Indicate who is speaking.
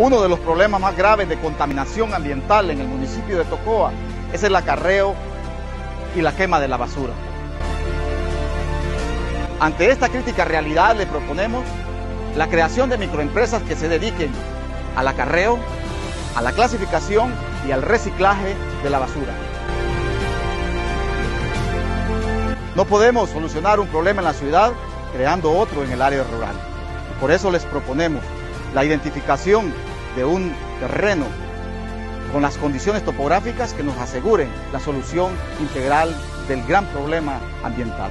Speaker 1: Uno de los problemas más graves de contaminación ambiental en el municipio de Tocoa es el acarreo y la quema de la basura. Ante esta crítica realidad le proponemos la creación de microempresas que se dediquen al acarreo, a la clasificación y al reciclaje de la basura. No podemos solucionar un problema en la ciudad creando otro en el área rural. Por eso les proponemos la identificación de un terreno con las condiciones topográficas que nos aseguren la solución integral del gran problema ambiental.